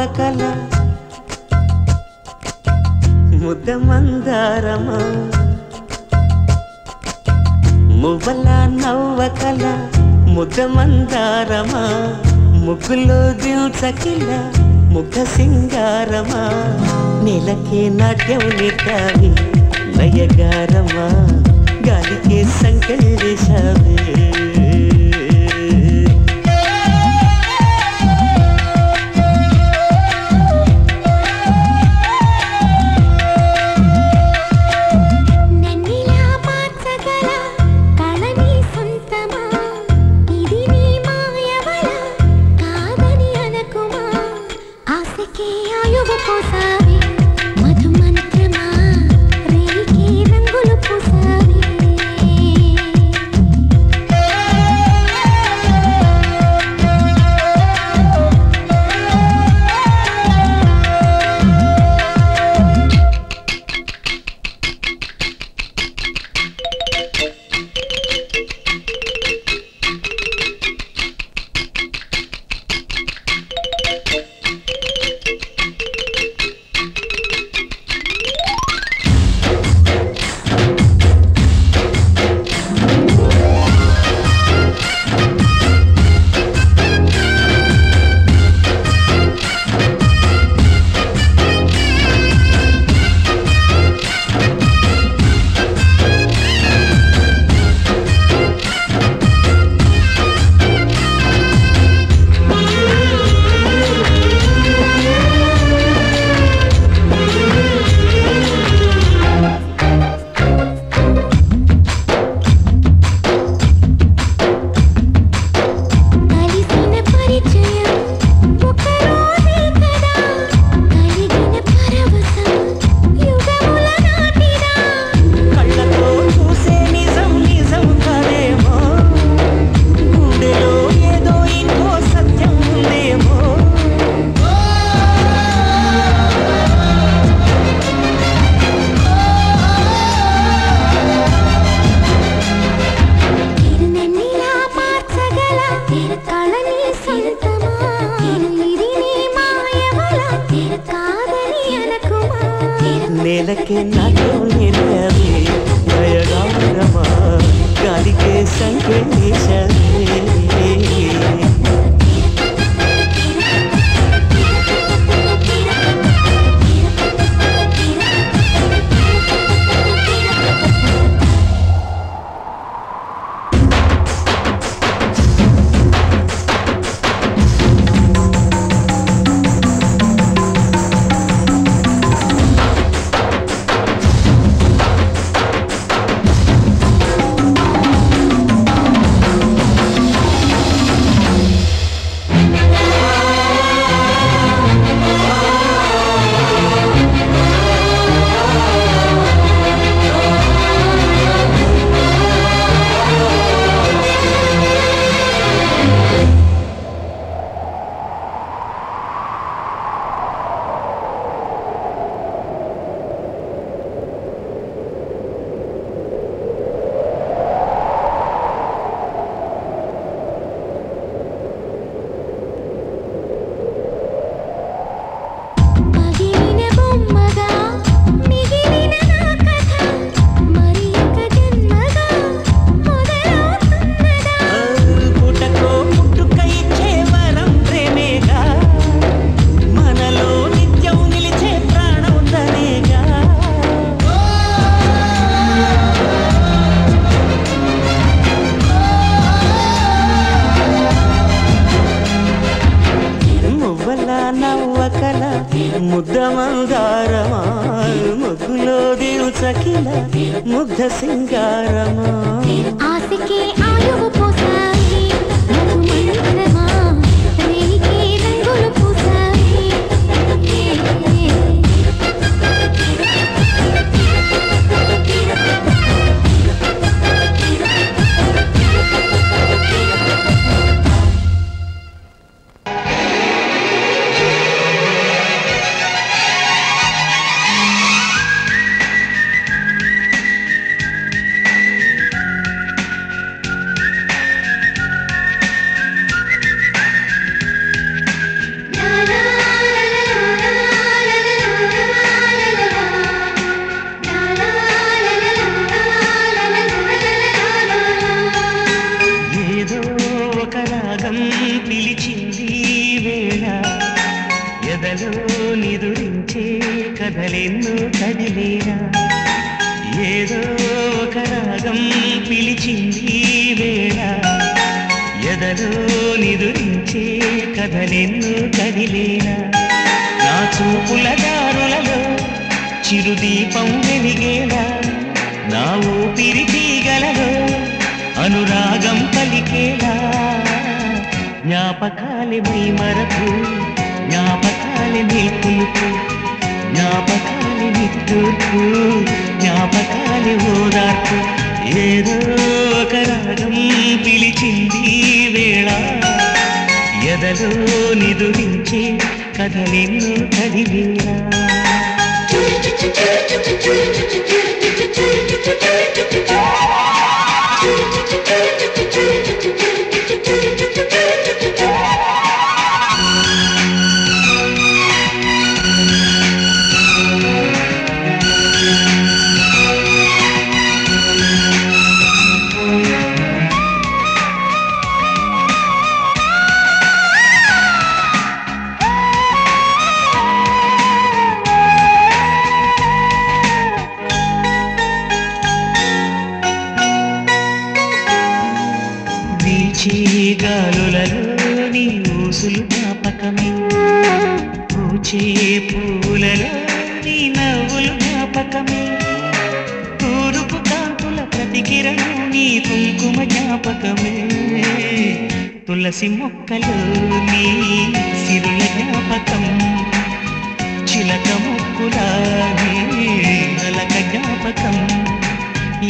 శోభకల ముద మందారమా మువ్వల నవ్వకల. ముద మందారమా ముగ్గులో దిల్చకిల. ముఖ సింగారమా? నెలకే నాట్యం కావి నయగారమా? గాలికే సంకెళ్ళేశావే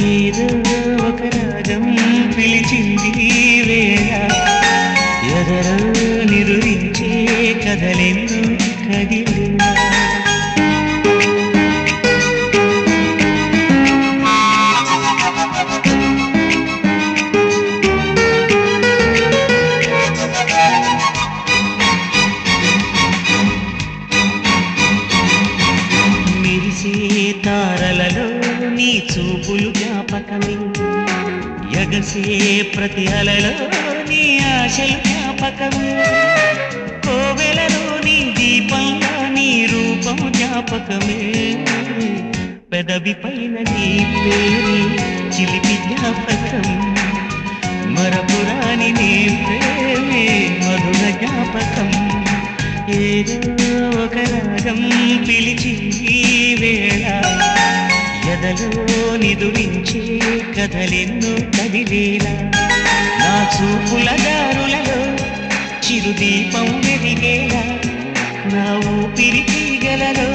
ఏదో ఒక రాగం పిలిచింది వేళ. ఎదరో నిరురించే కదలెన్నో కదిలేలా కలిసే ప్రతి అలలో నీ ఆశలు జ్ఞాపకము కోవెలలో నీ దీపంలో నీ రూపం జ్ఞాపకమే. పెదవి పైన నీ పేరు చిలిపి జ్ఞాపకం. మరపురాని నీ ప్రేమే మధుర జ్ఞాపకం. ఏదో ఒక రాగం పిలిచి వేళ ఎదలో నిదురించే కథలెన్నో కదిలేలా నా చూపుల దారులలో చిరుదీపం వెలిగేలా. నా ఊపిరి తీగలలో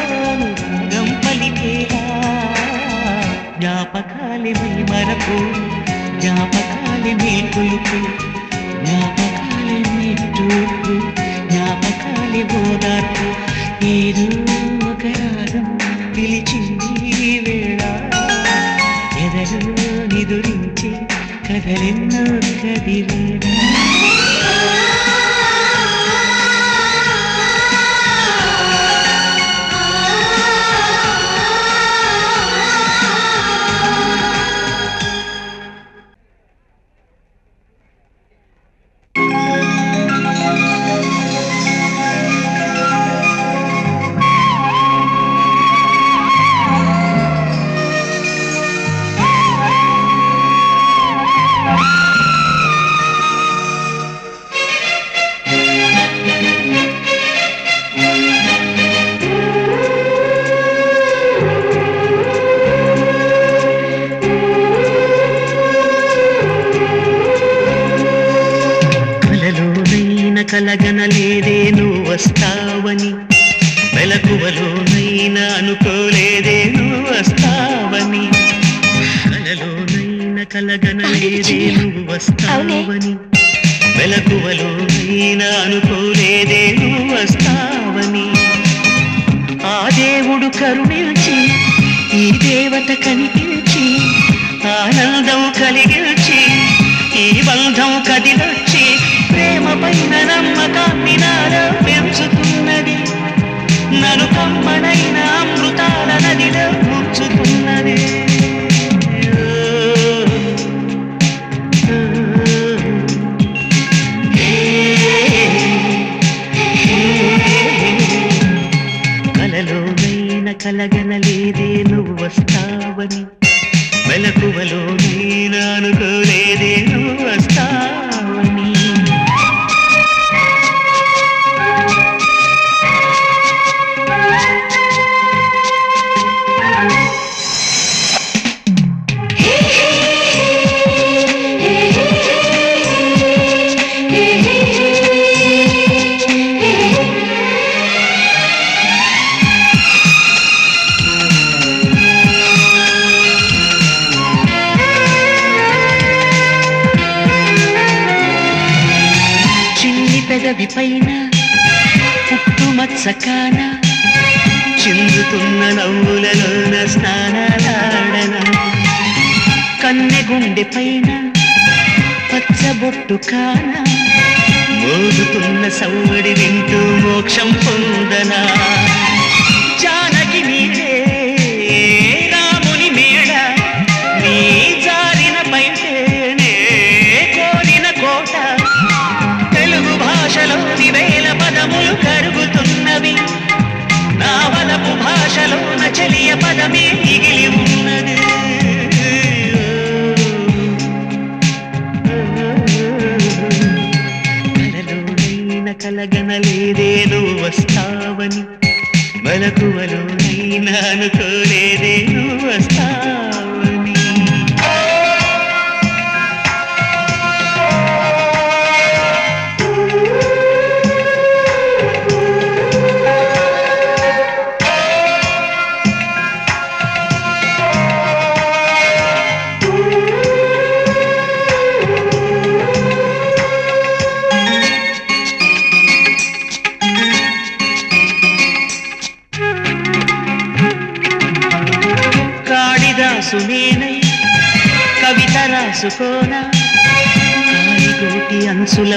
అనురాగం పలికేలా. జ్ఞాపకాలి మై మరకు జ్ఞాపకాలి మేల్కొలుపు జ్ఞాపకాలి నిట్టూర్పు జ్ఞాపకాలి ఓదార్పు. ఏదో ఒక రాగం పిలిచింది ఎదురించి కదలెన్నో కదిలేరా వెలకువలోనైనా అనుకోలేదే నువ్వు వస్తావని. కలలోనైన కలగనలేదే నువ్వు వస్తావని. వెలకువలోనైనా అనుకోలేదే నువ్వు వస్తావని. ఆ దేవుడు కరుణించి ఈ దేవత కనిపించి ఆనందం కలిగించి ఈ బంధం కదిలొచ్చి ప్రేమ పైన నమ్మకాన్ని నాలో పెంచుతున్నది నలు కమ్మనైన అమృతాల నదిలో ముచ్చుతున్నదే పుట్టుమచ్చ చిందుతున్న నవ్వులలోన స్నానాలాడన. కన్నె గుండె పైన పచ్చబొట్టు కాన. మోగుతున్న సవ్వడి వింటూ మోక్షం పొందనా? భాషలోన చెలియ పదమే మిగిలి ఉన్నది. కలలోనైన కలగనలేదేదో నువ్వు వస్తావని మలకువలోనైనా అనుకోలేదే తెలుసుకోనా రాసుకోనా కాలిగోటి అంచుల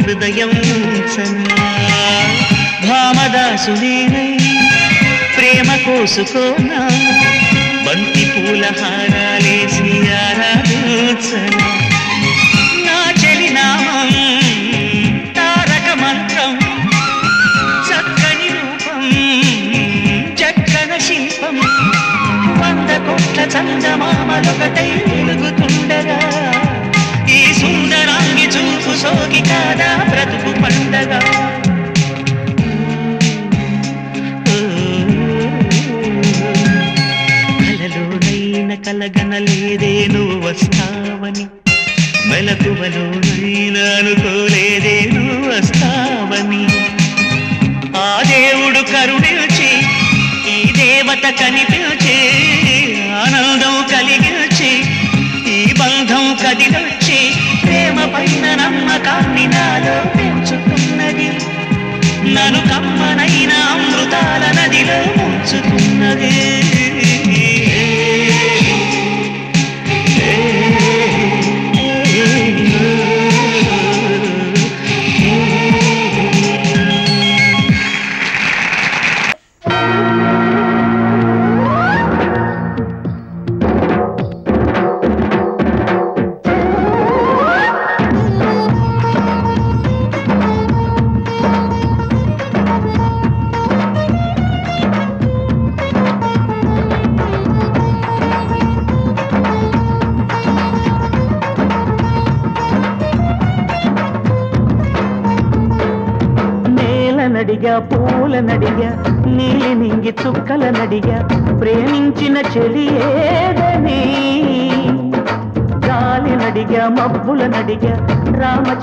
హృదయం ఉంచనా. భామదాసు నేనై ప్రేమ కోసుకోనా బంతి పూల హారాలేసి ఆరాధించనా నా చెలి నామం తారక మంత్రం చక్కని రూపం చక్కన శిల్పం వంద కోట్ల చందమామలొకటై వెలుగుతుంది వెలుగుతుండగా ఈ సుందరాంగి చూపు సోకి కాదా బ్రతుకు పండగ. కలగనలేదే నువ్వు వస్తావని. మెలకువలో అమృతాల నదిలో ముంచుతున్నదే.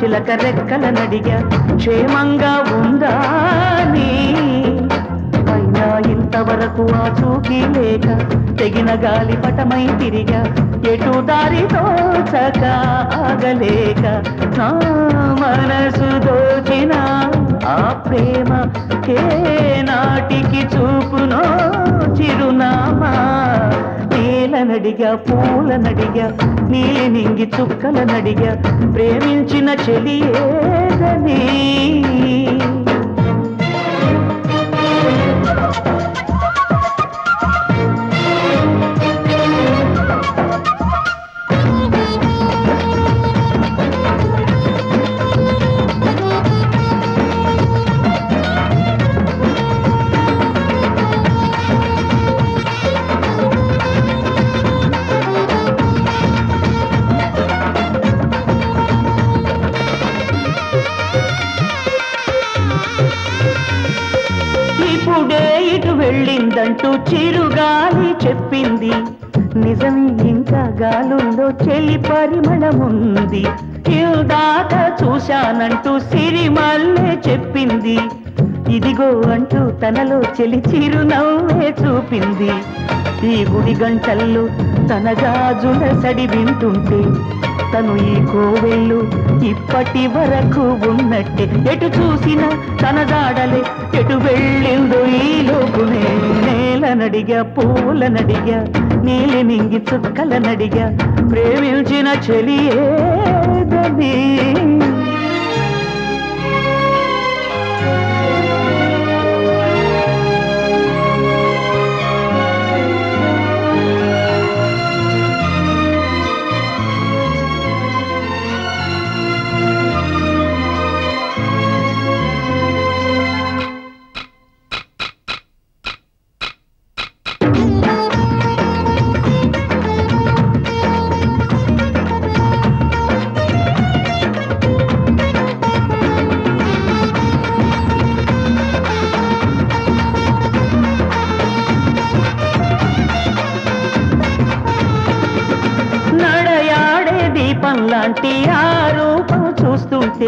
చిలక రెక్కల నడిగా క్షేమంగా ఉందా నీ? అయినా ఇంతవరకు ఆ చూకి లేక తెగిన గాలి పటమై తిరిగా ఎటు దారి దోచక ఆగలేక నా మనసు దోచిన ఆ ప్రేమ ఏ నాటికి చూపునో చిరునామా? నడిగా పూల నడిగా నీలి నింగి చుక్కల నడిగా ప్రేమించిన చెలి అంటూ చిరుగాలి చెప్పింది. నిజమే ఇంకా గాలుందో చెలి పరిమళముంది. ఇందాక చూశానంటూ సిరిమల్లే చెప్పింది. ఇదిగో అంటూ తనలో చెలి చిరునవ్వే చూపింది. ఈ గుడి గంటల్లో తన గాజుల సడి వింటుంటే తను ఈ కోవెళ్ళు ఇప్పటి వరకు ఉన్నట్టే. ఎటు చూసిన తన జాడలే ఎటు వెళ్ళిందో ఈ లోకునే నేల నడిగా పూల నడిగా నీలి నింగి చుక్కల నడిగా ప్రేమించిన చెలియేదని లాంటి ఆ రూపం చూస్తుంటే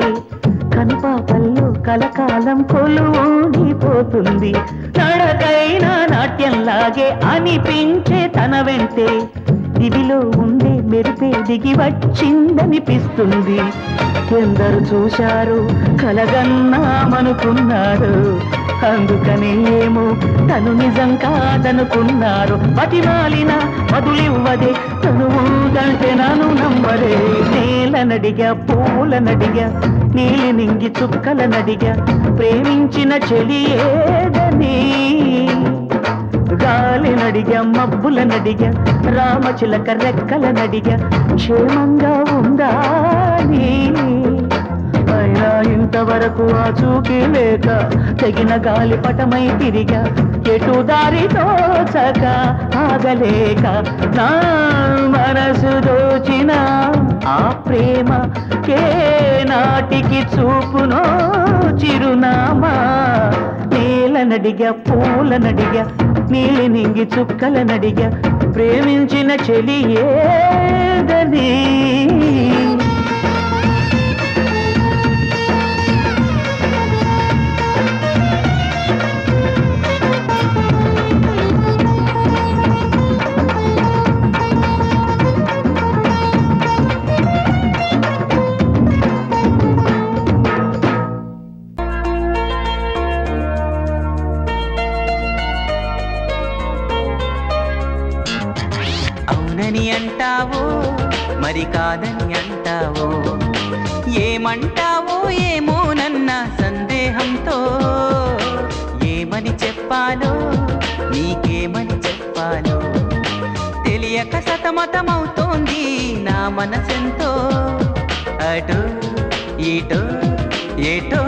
కనుపాపల్లో కలకాలం కొలువుండిపోతుంది నడకైన నాట్యంలాగే అనిపించే తన వెంటే దివిలో ఉండే మెరిపే దిగి వచ్చిందనిపిస్తుంది. ఎందరు చూశారు కలగన్నామనుకున్నారు. అందుకనేమో తను నిజం కాదనుకున్నారు. బతిమాలిన బదులివ్వదే. తను ఊదంటే నన్ను నమ్మరే నేల పూలనడిగా పూల నీలి నింగి చుక్కలనడిగా ప్రేమించిన చెలి ఏదని. గాలి నడిగా మబ్బుల రామచిలక రెక్కలనడిగా క్షేమంగా ఉందా నీ ఇంతవరకు ఆ చూకి లేక తెగిన గాలి పటమై తిరిగా ఎటు దారి తోచక ఆగలేక నా మనసు దోచిన ఆ ప్రేమ కే నాటికి చూపునో చిరునామా. నేల నడిగా పూల నడిగా నీలి నింగి చుక్కల నడిగా ప్రేమించిన చెలి సరికాదని అంటావో ఏమంటావో ఏమో నన్న సందేహంతో? ఏమని చెప్పాలో నీకేమని చెప్పాలో? తెలియక సతమతమవుతోంది నా మనసెంతో. అటు ఇటు ఏటో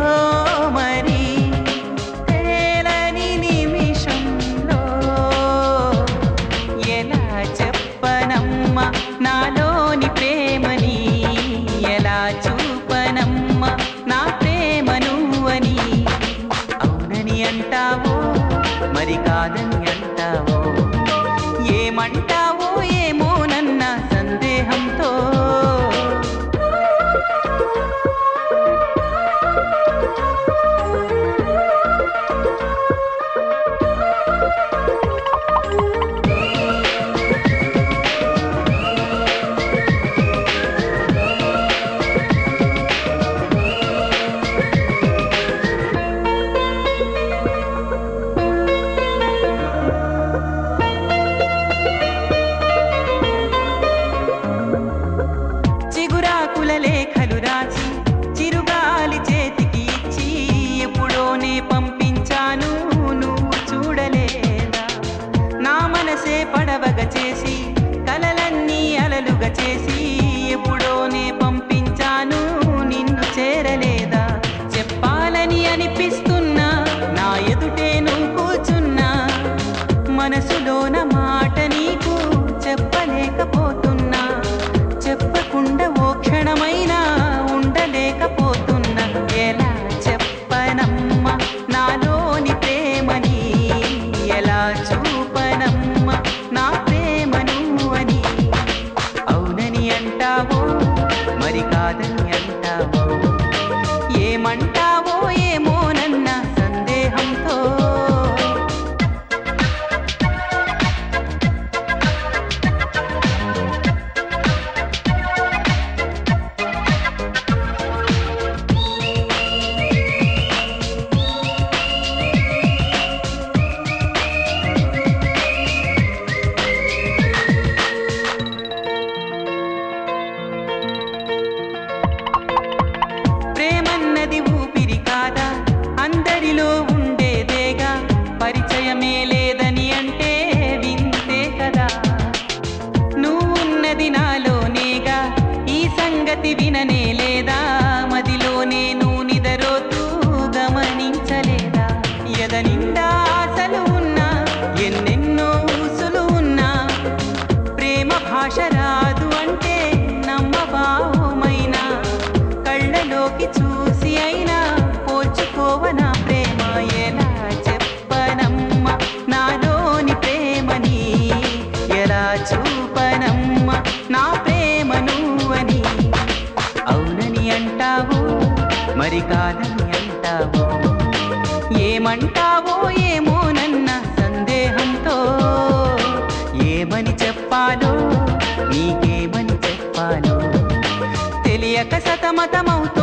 bota a mão.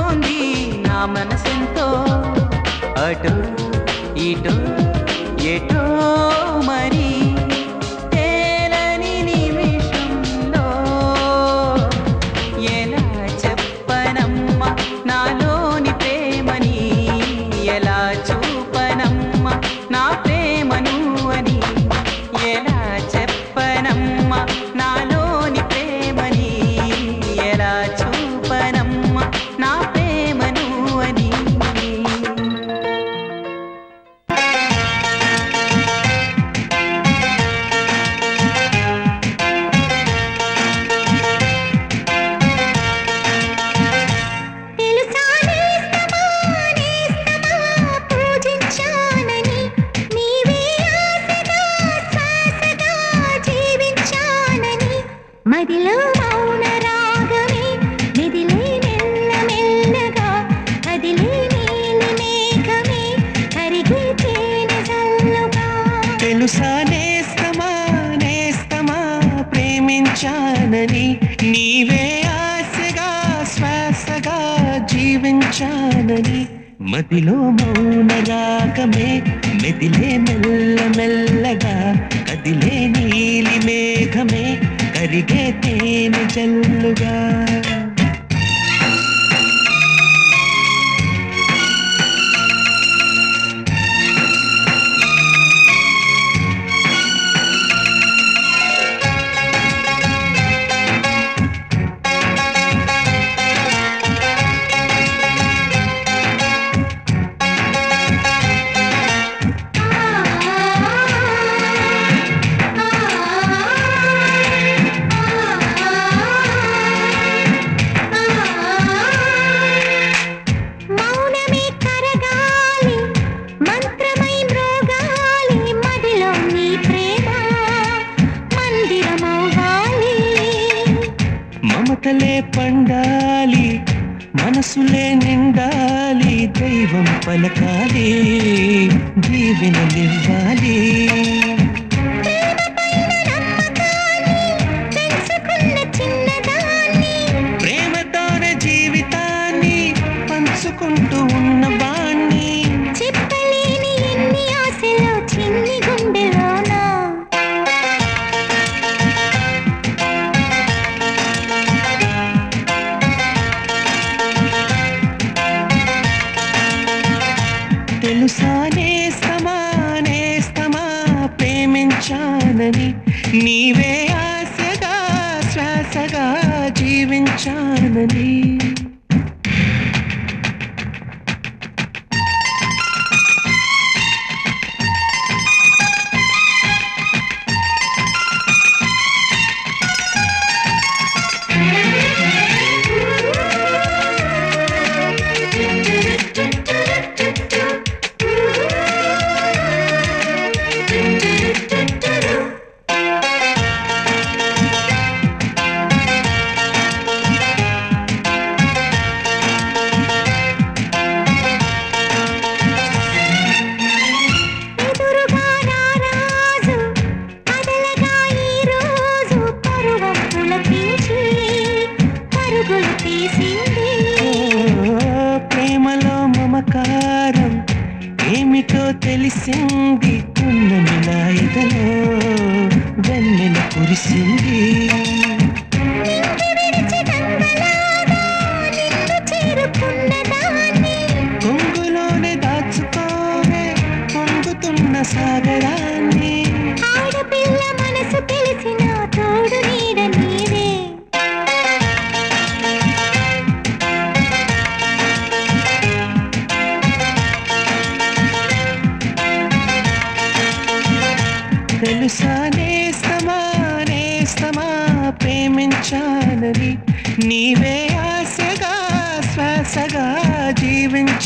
మాటలే పండాలి మనసులే నిండాలి దైవం పలకాలి దీవెనలివ్వాలి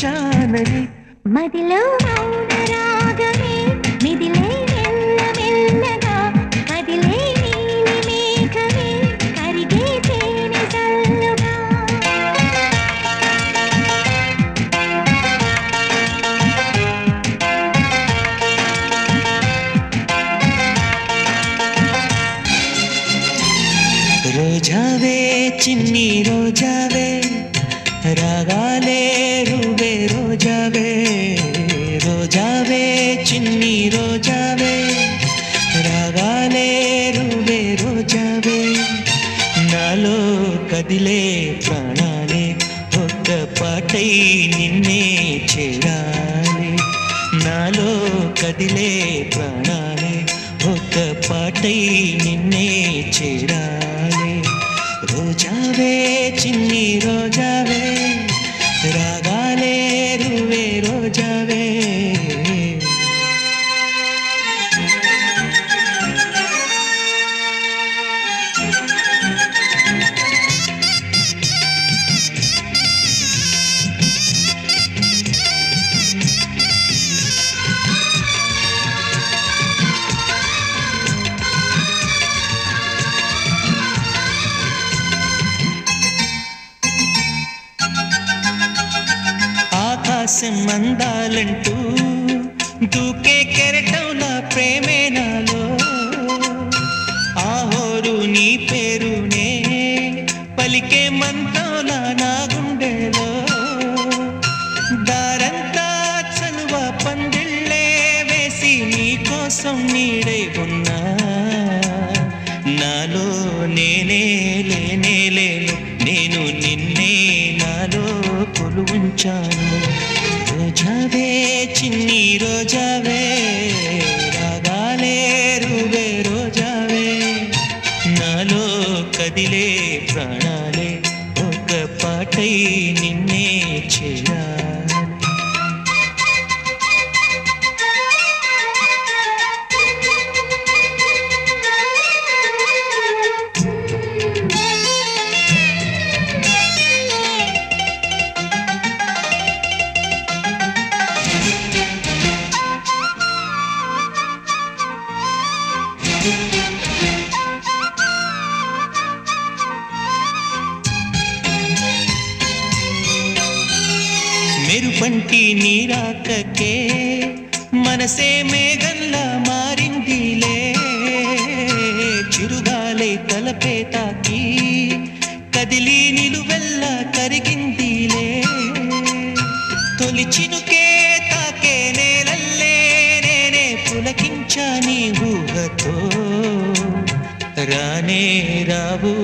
చేశానని మదిలో మౌన రాగమే మిదిలే మెల్ల మెల్లగా కదిలే నీలి మేఘమే కరిగే తేనె సల్లుగా. రోజావే చిన్ని రోజావే రాగా కదిలే ప్రాణాలే ఒక్క పాటై నిన్నే చేరాలి రోజావే చిన్ని నీరాకకే మనసే మేఘంలా మారిందిలే. చిరుగాలే తలపే తాకి కదిలి నిలువెల్లా కరిగిందిలే. తొలి చినుకే తాకే నేలల్లే నేనే పులకించా నీ ఊహతో. రానే రావు.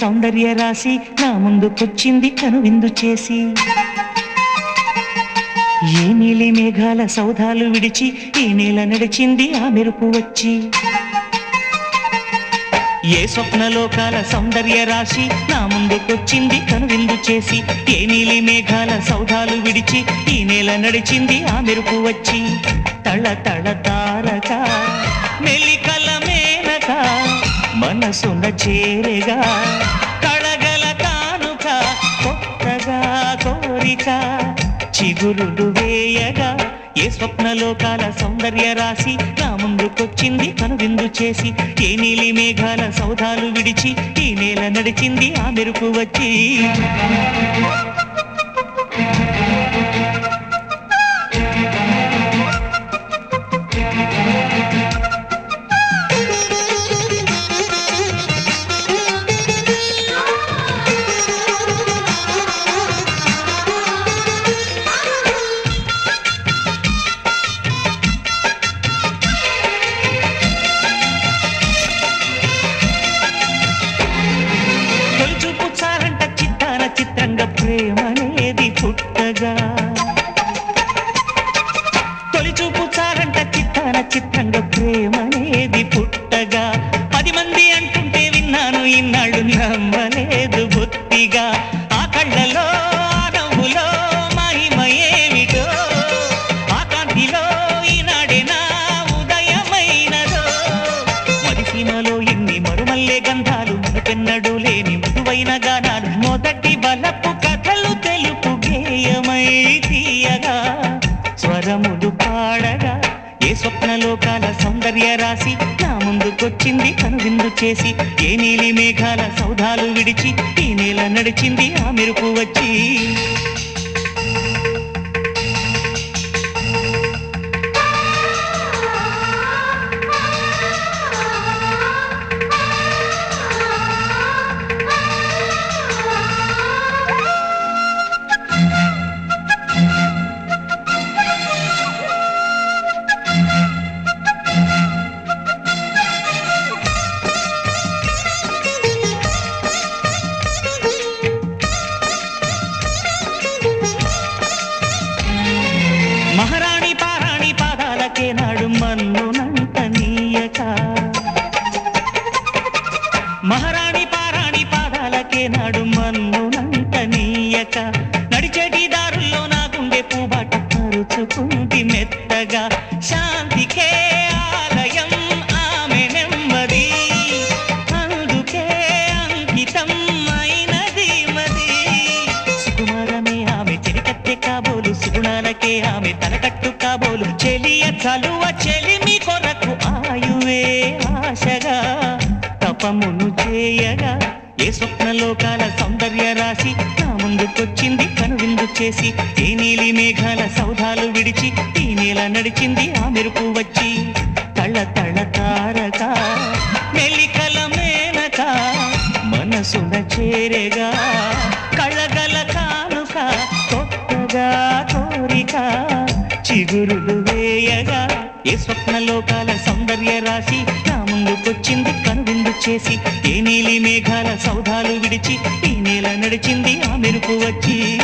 సౌందర్య రాశి నా ముందుకొచ్చింది కనువిందు చేసి. ఏ నీలి మేఘాల సౌధాలు విడిచి ఈ నేల నడిచింది ఆ మెరుపు వచ్చి. ఏ స్వప్నలోకాల సౌందర్య రాశి నా ముందుకొచ్చింది కనువిందు చేసి. ఏ నీలి మేఘాల సౌధాలు విడిచి ఈ నేల నడిచింది ఆ మెరుపు వచ్చి. తళ తళ తారక మెలికల మేనక మనసున చేరగా. గురుడు వేయగా ఏ స్వప్నలోకాల సౌందర్య రాశి నా ముందుకొచ్చింది కనువిందు చేసి ఏ నీలి మేఘాల సౌధాలు విడిచి ఈ నేల నడిచింది ఆ మెరుపు వచ్చి. నాడు మన్ను నీయక నడిచేటి దారుల్లో నా గుండె పూబాట పరుచుకుంది మెత్తగా. శాంతికే ఆలయం ఆమె నెమ్మది. అందుకే అంకితం అయినది మది. సుకుమారమే ఆమె చెరికత్తె కాబోలు సుగుణాలకే ఆమె తలకట్టు కాబోలు. చెలియ చలువ చెలిమి కొరకు ఆయువే ఆశగా. తపమును చేయగా ఏ స్వప్నలోకాల చేసి ఏ నీలి మేఘాల సౌధాలు విడిచి ఈ నేల నడిచింది ఆ మెరుపు వచ్చి. తళ్ళ తళ్ళ తారక మెలికల మేనక మనసున చేరేగా. కళ్ళగల కానుక కొత్తగా కోరిక చిగురులు వేయగా. ఏ స్వప్నలోకాల సౌందర్య రాశి నా ముందుకొచ్చింది కనువిందు చేసి. ఏ నీలి మేఘాల సౌధాలు విడిచి ఈ నేల నడిచింది ఆ మెరుపు వచ్చి.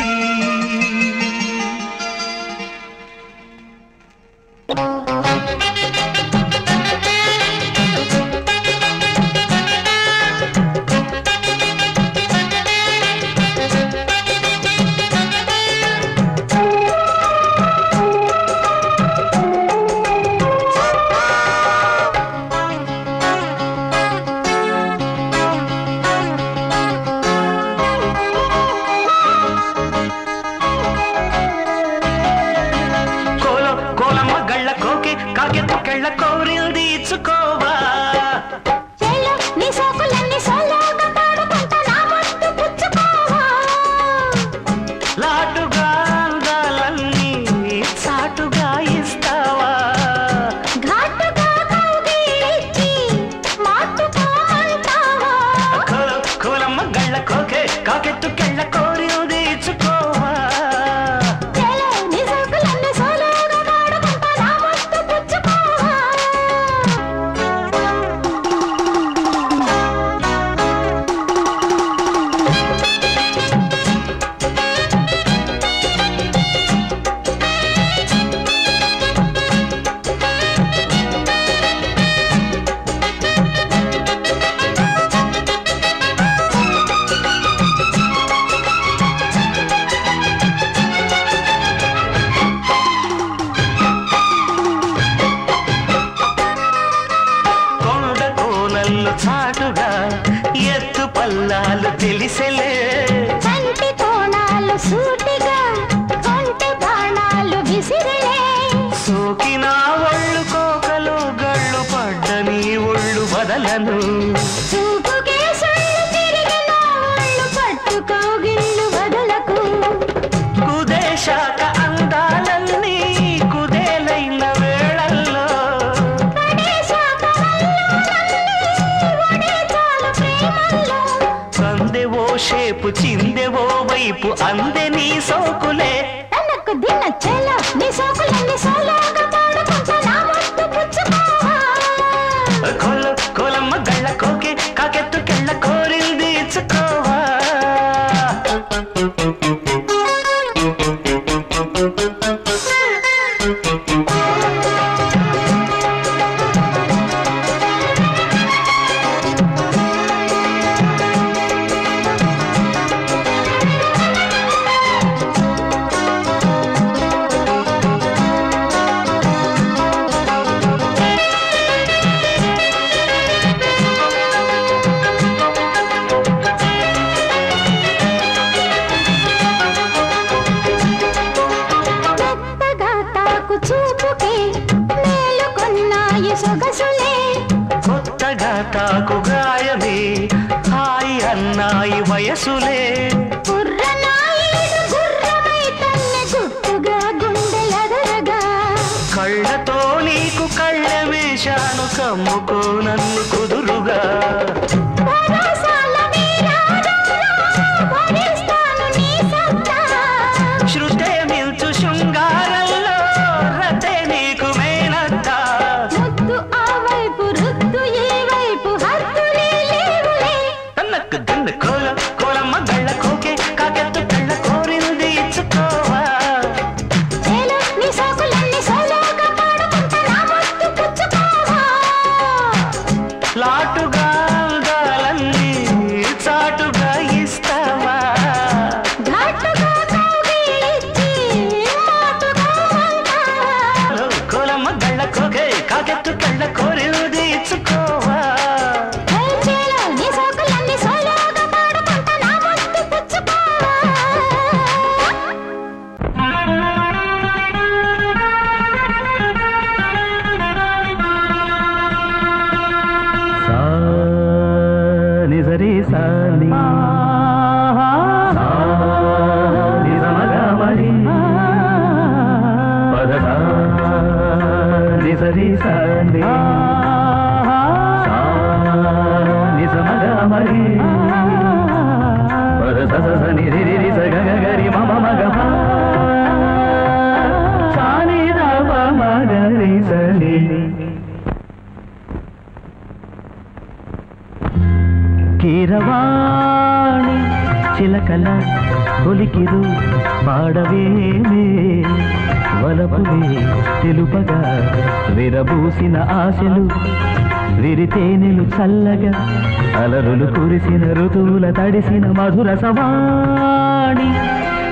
మురిసిన ఋతువుల తడిసిన మధుర సవాణి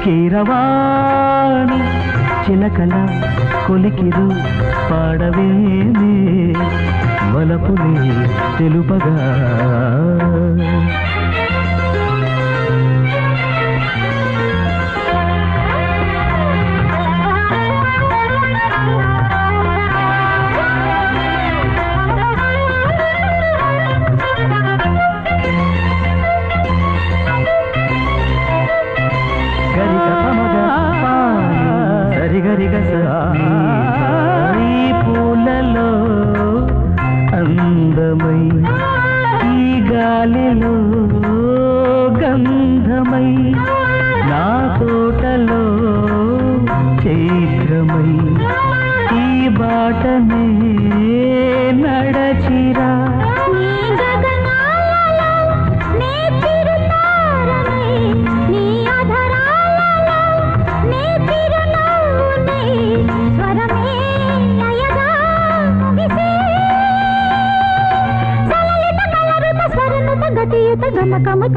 కీరవాణి చిలకల కొలికిరు పాడవే మలపులే తెలుపగా cama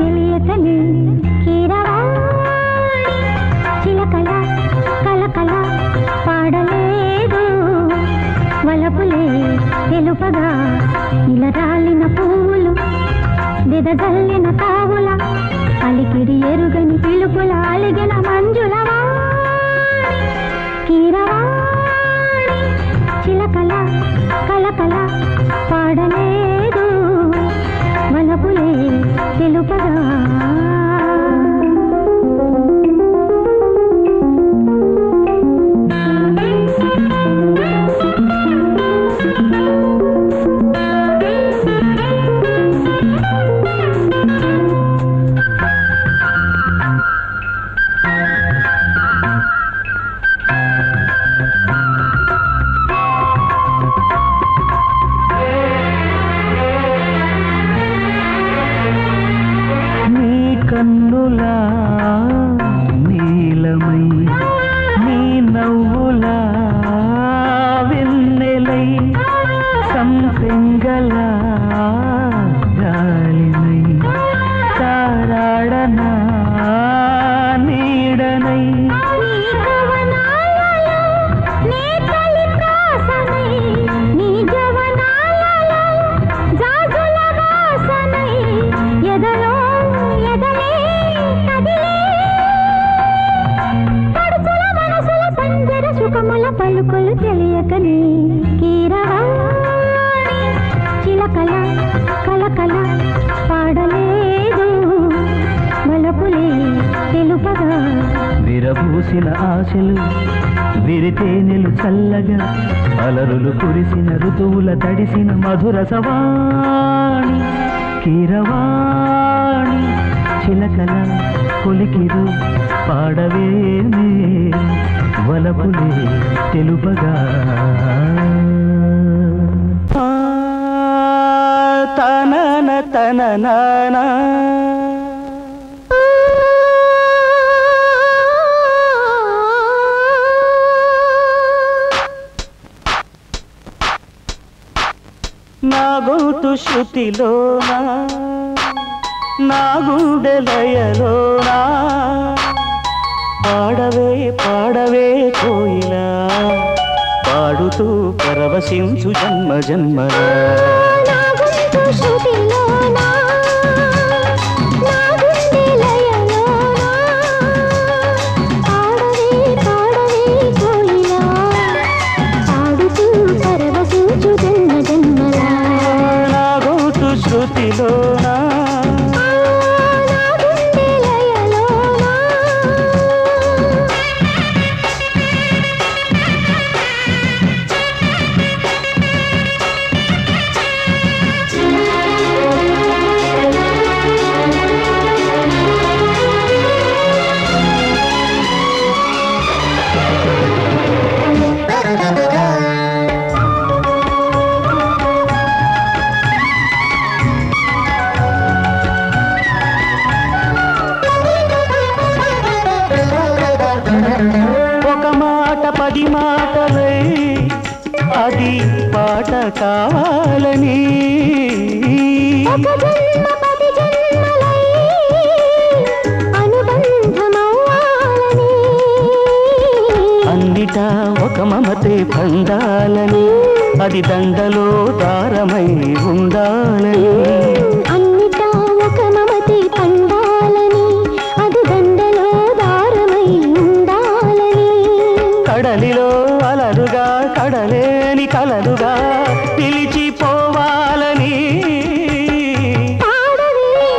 నాగోటు శృతిలోన? నా గుండెలయలోన పాడవే పాడవే కోయిలా. పాడుతూ పరవశించు జన్మ జన్మలా. పూసే పండాలని అది దండలో దారమై ఉండాలని. అన్నిటా కడలిలో కడలేని పిలిచిపోవాలని.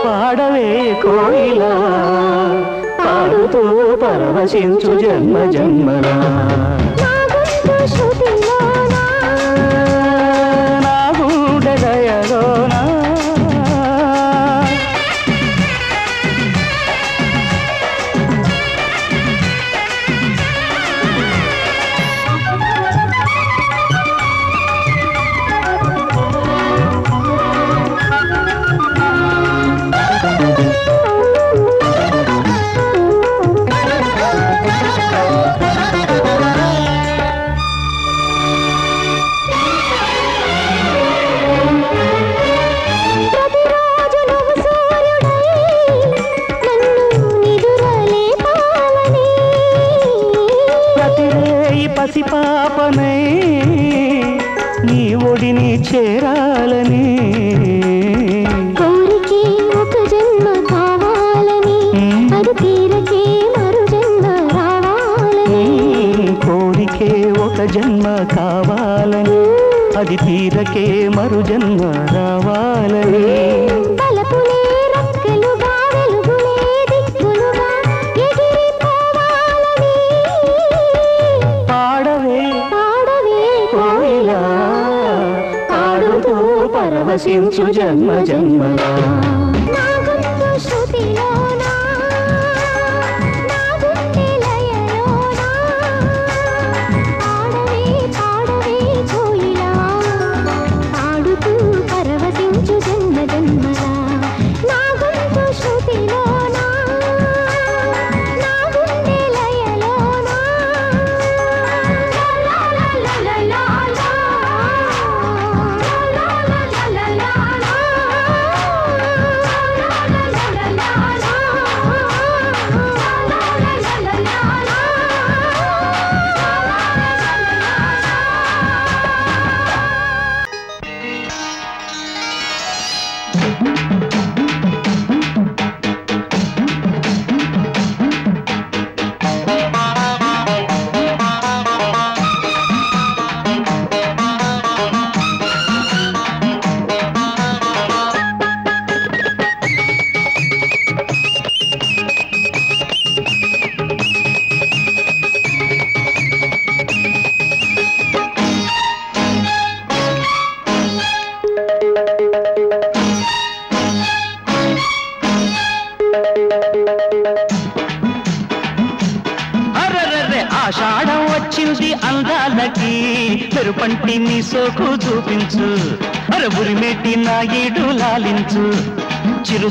పాడవే కోయిలా జన్మ జన్మలా.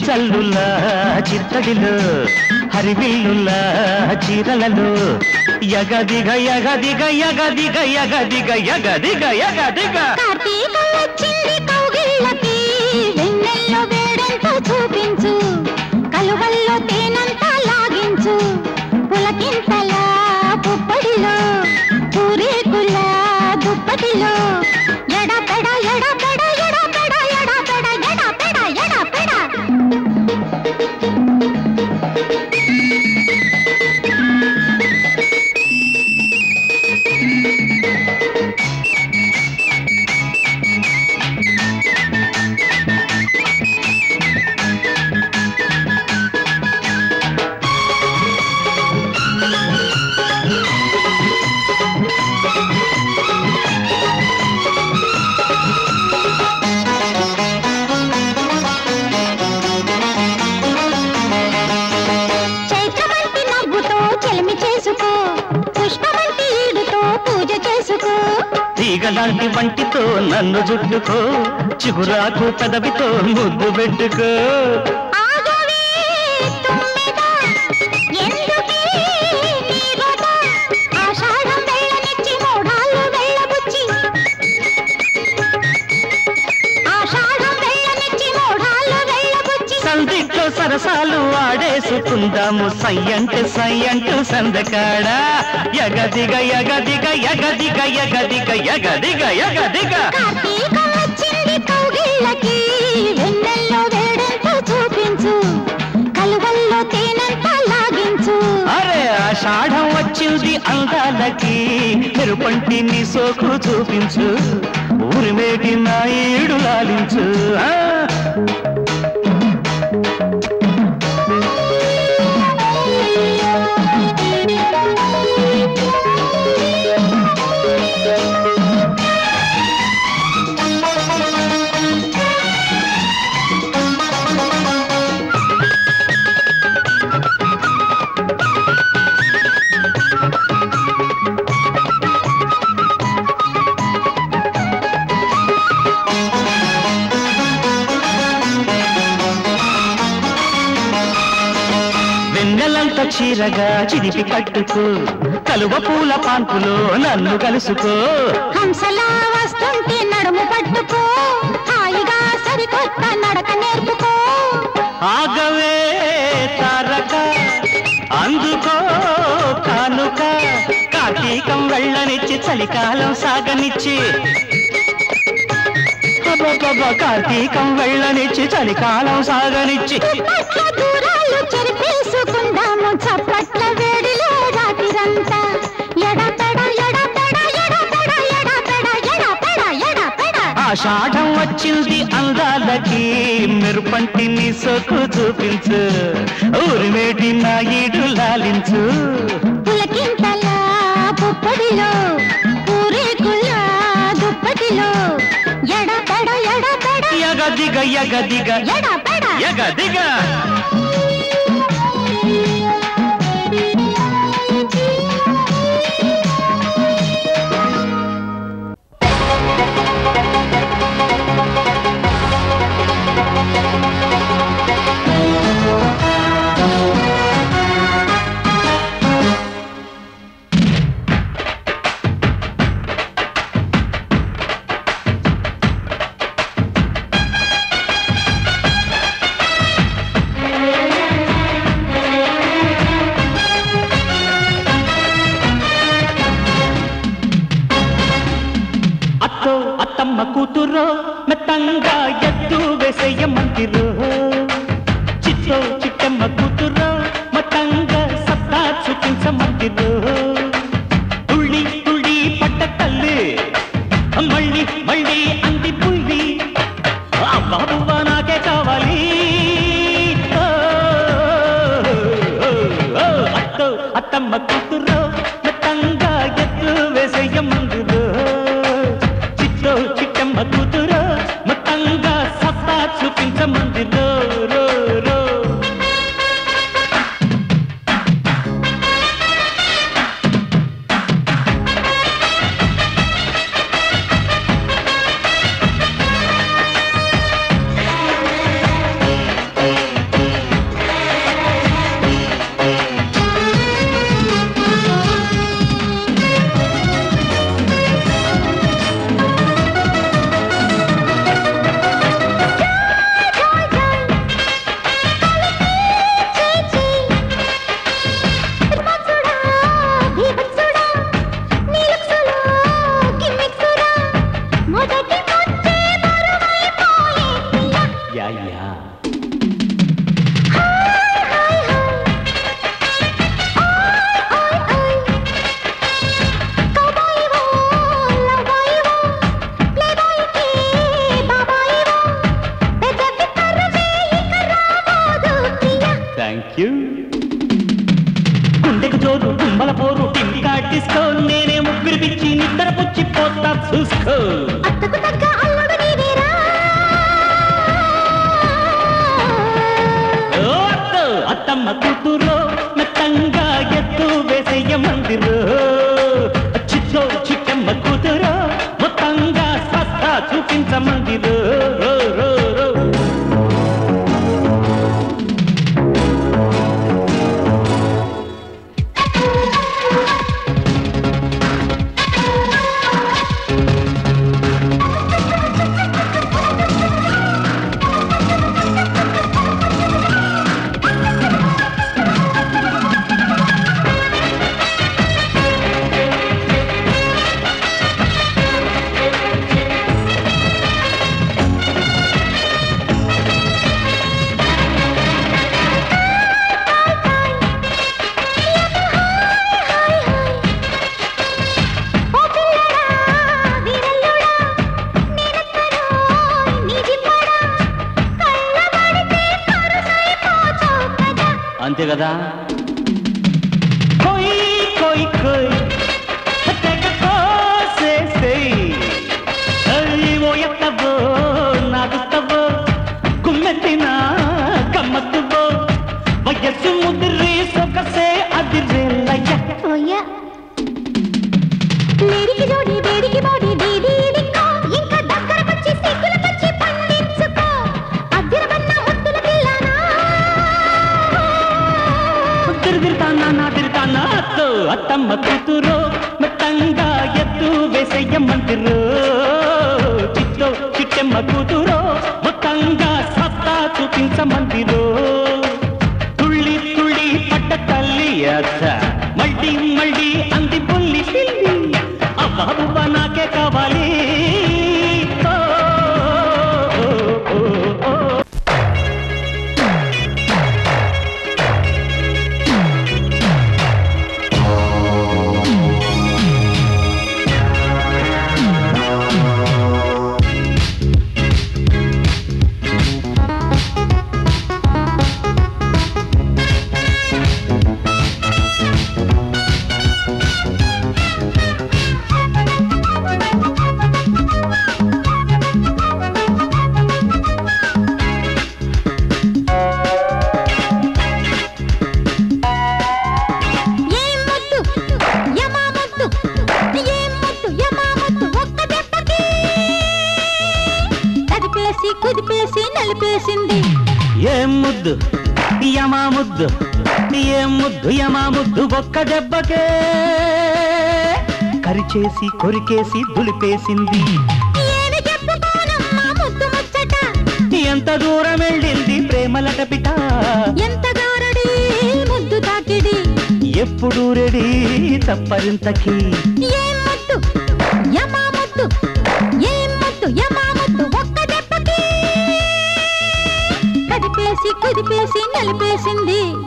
చిరుచల్లులా చిత్తడిలో హరివిల్లులా చీరలలో. యగదిగ యగదిగ యగదిగ యగదిగ యగదిగ యగదిగ. కార్తీకం వచ్చింది కౌగిళ్ళకి వెన్నెల్లో వేడెంతో చూపించు? పంటితో నన్ను జుట్టుకో చిగురాకు పెదవితో ముద్దు పెట్టుకో. ఆడేసుకుందాము సయ్యంటే సయ్యంటూ సందకాడా. యగదిగ యగదిగ యగదిగ యగదిగ యగదిగ యగదిగ. కార్తీకం వచ్చింది కౌగిళ్ళకి, వెన్నెల్లో వేడెంతో చూపించు. కలువల్లో తేనంతా లాగించు. అరే ఆషాఢం వచ్చింది అందాలకి. మెరుపంటి నీ సోకు చూపించు. ఊరిమేటి నా ఏడు లాలించు. వెన్నెలంత చీరగా చిరిపి కట్టుకో కలువ పూల పాన్పులో నన్ను కలుసుకో. హంసలా వస్తుంటే నడుము పట్టుకో హాయిగా సరికొత్త నడక నేర్పుకో. ఆగవే తారక అందుకో కానుక కార్తీకం వెళ్ళనిచ్చి చలికాలం సాగనిచ్చి. కార్తీకం వెళ్ళనిచ్చి చలికాలం సాగనిచ్చి. దూరాలు చప్పట్ల వేడిలో ఆషాఢం వచ్చింది అందాలకి మెరుపంటి నీ సొక్కు చూపించు ఊరిమేటి నా ఈడు లాలించు. పులకింతల పుప్పడిలో పూరేకుల దుప్పటిలో. ఎడపెడ ఎడపెడ. యగదిగ యగదిగ. ఎడపెడ. యగదిగ. అత్తమ్మ కూతురు మెత్తంగా ఎత్తు వేసేయమ్మంతిరు చిట్టో కూతురు మొత్తంగా సత్తా చూపించమంతిరు దెబ్బకే కరిచేసి కొరికేసి దులిపేసింది. ఎంత దూరం వెళ్ళింది ప్రేమలట పిట? ఎంత ముద్దు తాకిడి? ఎప్పుడు రెడీ తప్పరింతకి? కుదిపేసి నలిపేసింది.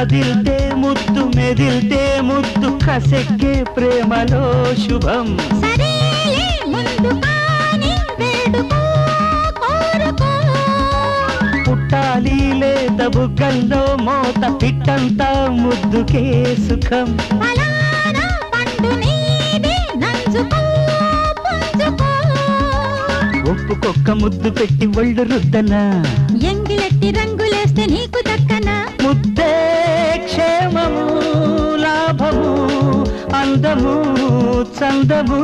కదిల్తే ముద్దు మెదిల్తే ముద్దు కసెక్కే ప్రేమలో శుభం. పుట్టాలి లేత బుగ్గల్లో మోత పిట్టంతా ముద్దుకే సుఖం. ఒప్పుకొక్క ముద్దు పెట్టి ఒళ్ళు రుద్దనా? ఎంగిలెట్టి రంగులేస్తే నీ చందము చందము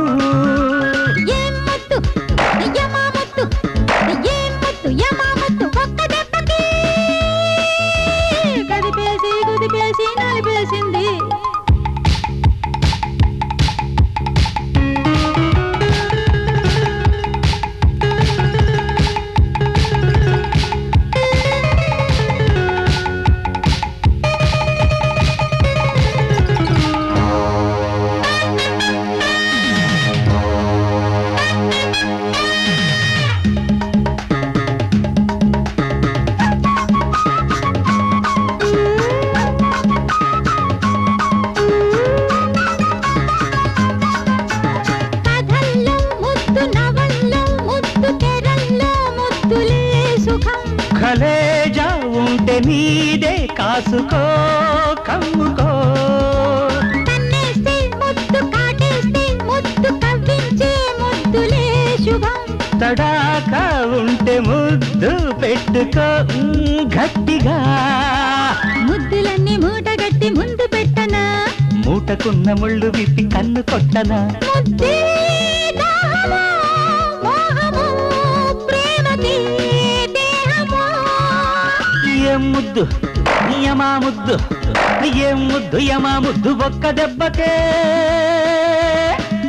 యమ ముద్దు ఒక్క దెబ్బకే?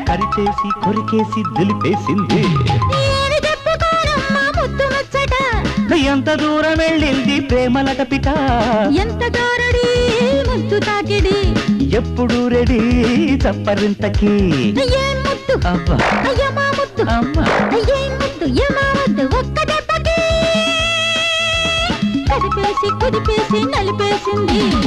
కరిచేసి కొరికేసి దులిపేసింది. ఎంత దూరం వెళ్ళింది ప్రేమలట పిట ఎంత దారడి ముద్దు తాకిడి. ఎప్పుడు రెడీ చప్పరింతకి. అబ్బా. ముద్దు. అమ్మా. ముద్దు. ముద్దు? ఒక్క దెబ్బకి. కరిపేసి కుదిపేసి నలిపేసింది.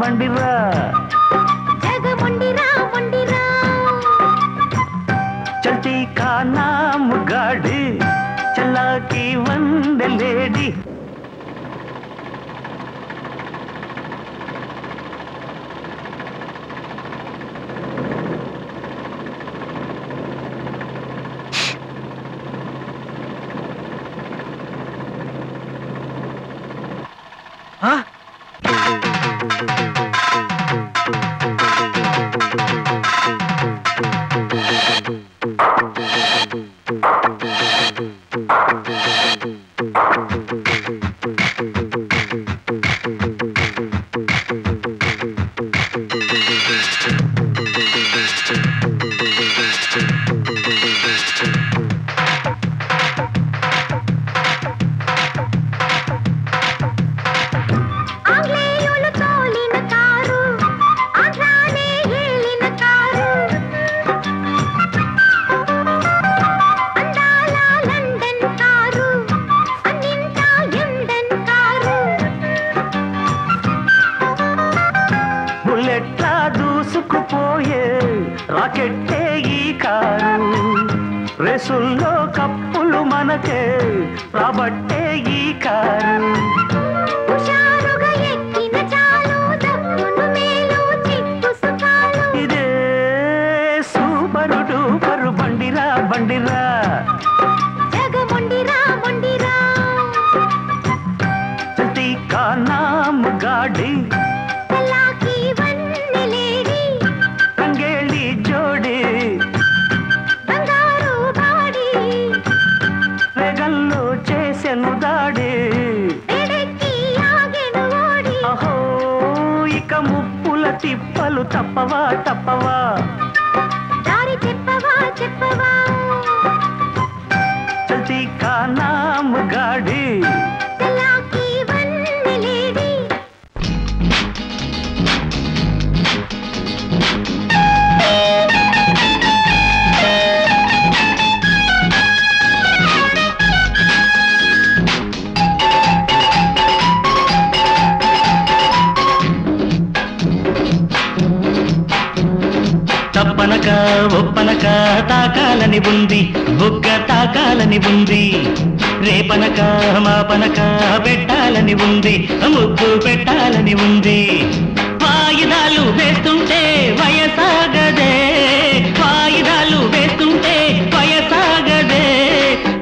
బండిరా చల్తీ కా నామ్ గాడి చల్లాకి వంద లేడీ ఒప్పనక తాకాలని ఉంది బుగ్గ తాకాలని ఉంది. రేపనక మాపనక పెట్టాలని ఉంది ముగ్గు పెట్టాలని ఉంది. వాయిదాలు వేస్తుంటే వయసాగదే వాయిదాలు వేస్తుంటే వయసాగదే.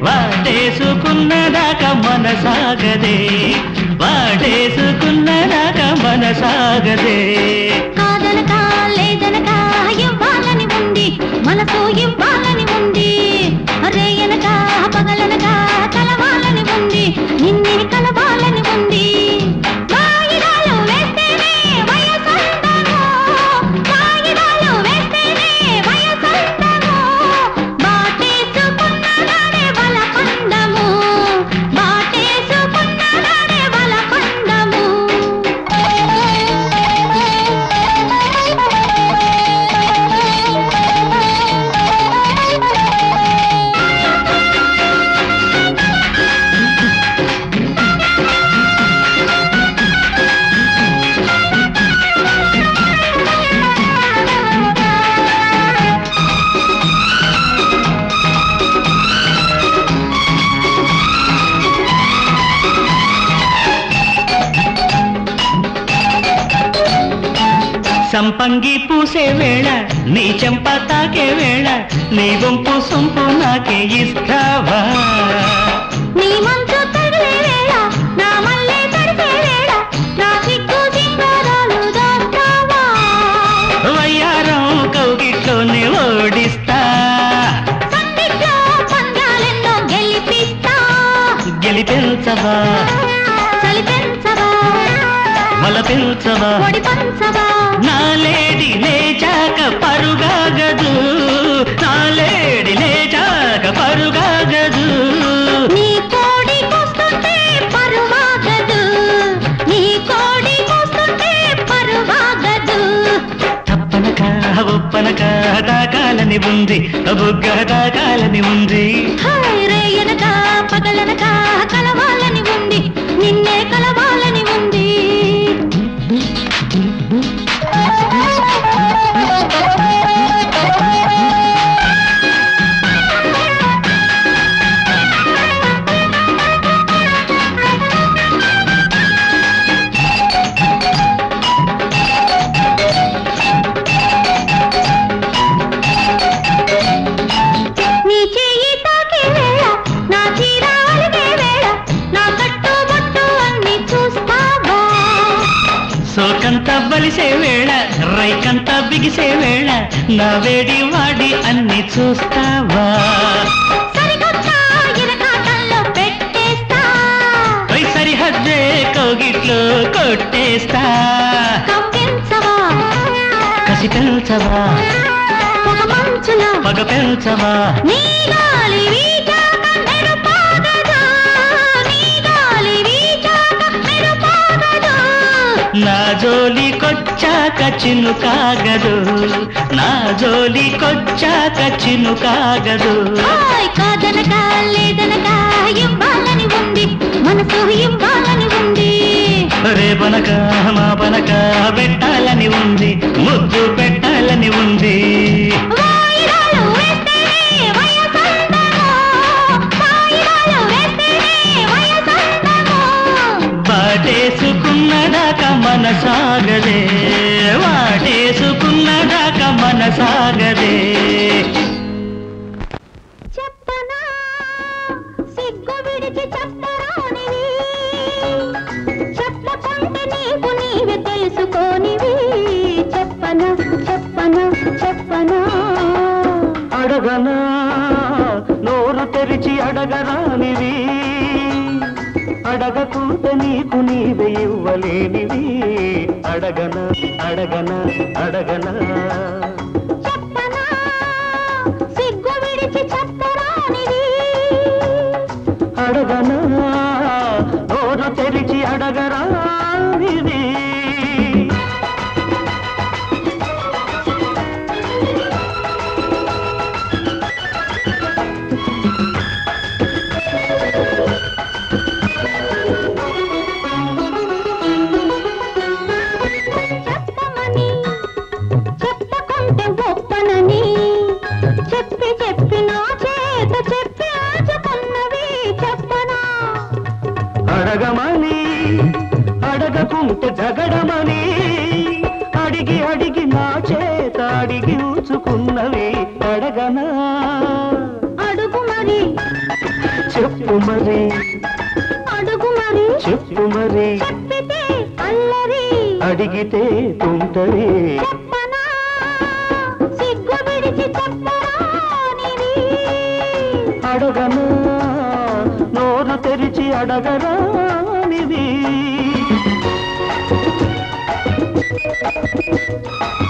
వాటేసుకున్నదాకా మనసాగదే వాటేసుకున్నదాకా మనసాగదే. కాదనక లేదనక మనసు ఇవ్వాలని ఉంది. రేయనక పగలనక కలవాలని ఉంది. నిన్నే కలవాలని ఉంది. సంపంగి పూసే వేళ నీ చెంప తాకే వేళ నీ వంపు సొంపు నాకే ఇస్తావా? ఓడిస్తా. గెలిపించవా? చలిపెంచవా? మలపించవా నాలేడి లేచాక పరుగాగదు నాలేడి లేచాక పరుగాగదు నీ కోడి కూస్తుంటే పరువాగదు నీ కోడి కూస్తుంటే పరువాగదు తప్పనక ఒప్పనక తాకాలని ఉంది. బుగ్గ తాకాలని ఉంది. రేయనక పగలనక పెంచవా నీ జోలికొచ్చాక చిన్ను కాగదు నా జోలికొచ్చాక చిన్ను కాగదు. కాదనక లేదనక ఇవ్వాలని ఉంది మనసు ఇవ్వాలని ఉంది. రేపనక మాపనక పెట్టాలని ఉంది ముద్దు పెట్టాలని ఉంది. మనసాగలే వాటేసుకున్నదాకా మనసాగలే. చెప్పనా? సిగ్గు విడిచి నోరు తెరిచి అడగరానివి. నీకు నీవే ఇవ్వలేనివి. అడగనా అడగనా అడగనా మరి అడిగితే తుంటది అడగనా? నోరు తెరిచి అడగరానిది నిన్న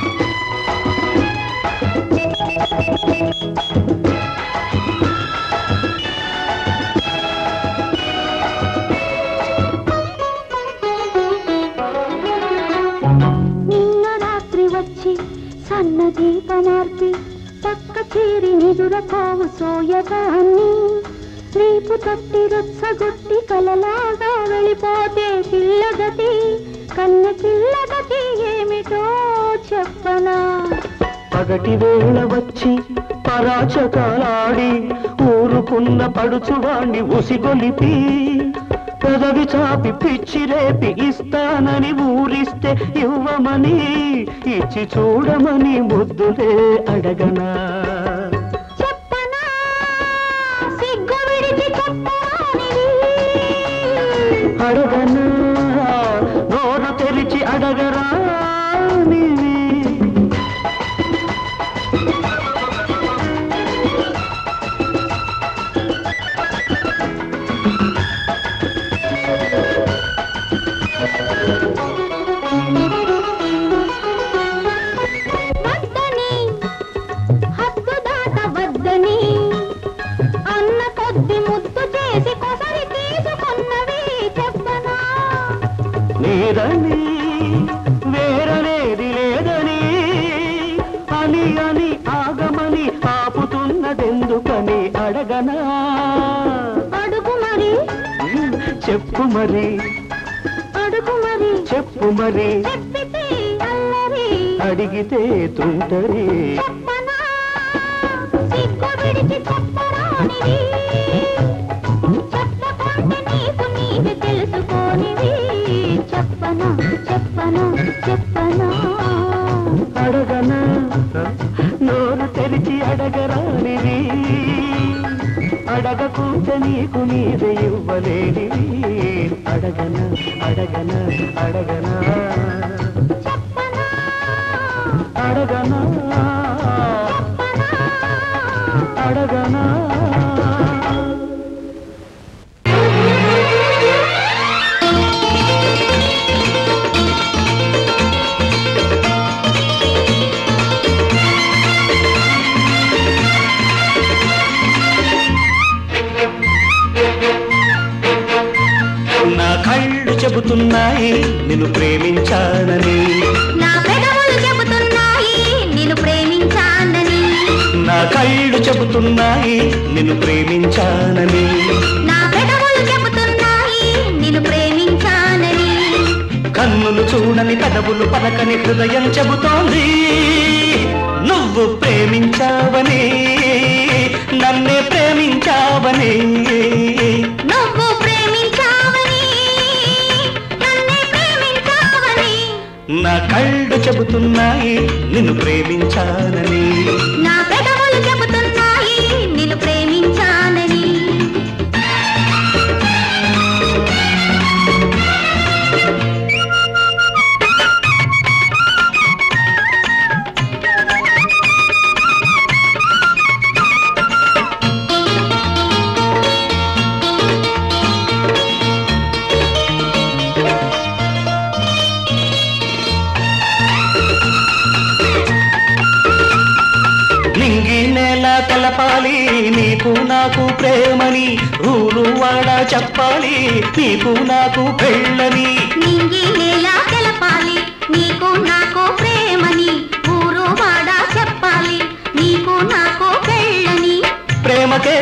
తట్టి రొచ్చగొట్టి కలలాగా వెళ్ళిపోతే పిల్లగతి కన్న పిల్లగతి ఏమిటో చెప్పనా? పగటి వేళ వచ్చి పరాచకాలాడి ఊరుకున్న పడుచువాణ్ణి ఉసిగొలిపి పెదవి చాపి పిచ్చి రేపి ఇస్తానని ఊరిస్తే ఇవ్వమని ఇచ్చి చూడమని ముద్దులే అడగనా? అడగనా నోరు తెరిచి అడగరా. చెప్పు మరి. అడుగు మరి. చెప్పు మరి. అడిగితే తుంటరి. చెప్పనా? చెప్పనా చెప్పనా? అడగనా? నోరు తెరిచి అడగరానిది అడగకుంటే నీకు నీదే ఇవ్వలేనివి. అడగన అడగన అడగన. అడగన అడగనా. నిన్ను ప్రేమించానని. నా పెదవులు చెబుతున్నాయి నిన్ను ప్రేమించానని. నా కళ్ళు చెబుతున్నాయి నిన్ను ప్రేమించానని. నా పెదవులు చెబుతున్నాయి నిన్ను ప్రేమించానని. కన్నులు చూడని పెదవులు పలకని హృదయం చెబుతోంది. నువ్వు ప్రేమించావని నన్నే ప్రేమించావని. నా కళ్ళు చెబుతున్నాయి నిన్ను ప్రేమించాలని నా చెప్పాలి నీకు నాకు పెళ్ళని. నింగి నేల తెలపాలి నీకు నాకు ప్రేమని. ఊరు వాడ చెప్పాలి నీకు నాకు పెళ్ళని. ప్రేమకే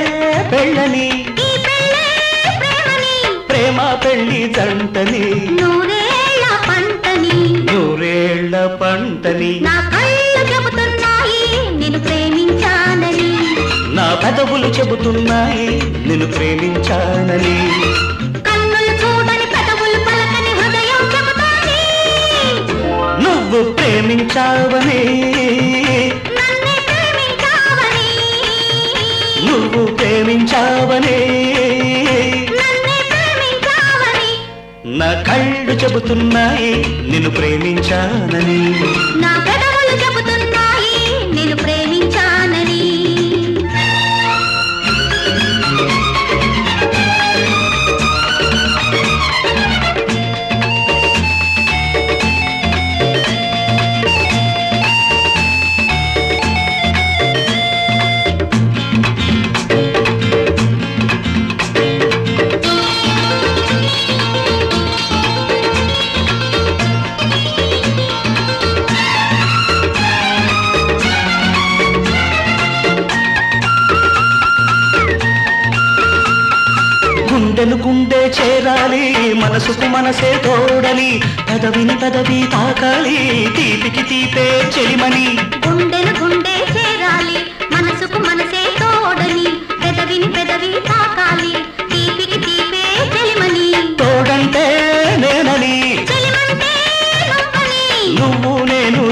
పెళ్ళని. ఈ పెళ్ళే ప్రేమని. ప్రేమ పెళ్ళి జంటని. నూరేళ్ళ పంటని. నూరేళ్ళ పంటని. నా పెదవులు చెబుతున్నాయి నిన్ను ప్రేమించానని. నువ్వు ప్రేమించావని. నువ్వు ప్రేమించావని. నా కళ్ళు చెబుతున్నాయి నిన్ను ప్రేమించానని. నా మనసుకు మనసే తోడని పెదవిని పెదవి తాకాలి. తీపికి తీపే చెలిమని గుండెను గుండె చేరాలి. మనసుకు మనసే తోడని పెదవిని పెదవి తాకాలి. తీపికి తీపే చెలిమని తోడంటే నేనని. నువ్వు నేను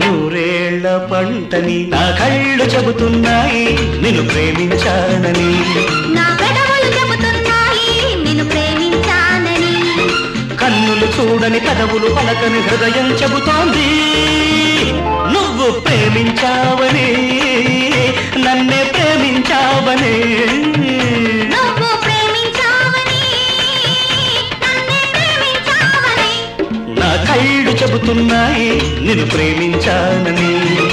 నూరేళ్ళ పంటని నా కళ్ళు చెబుతున్నాయి. నిన్ను ప్రేమించానని. నా చూడని పెదవులు పలకని హృదయం చెబుతోంది. నువ్వు ప్రేమించావని నన్నే ప్రేమించావని. నా కళ్ళు చెబుతున్నాయి నిన్ను ప్రేమించానని.